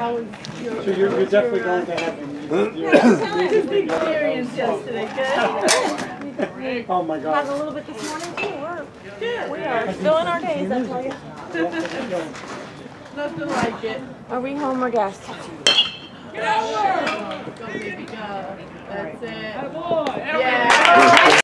How your? So you're, you're definitely going to heaven. You- How was the experience yesterday? Good? Oh my God. Had a little bit this morning too. We're, Good. we are still in our days, I tell you. Nothing like it. Are we home or guests? Go, baby, go. That's it.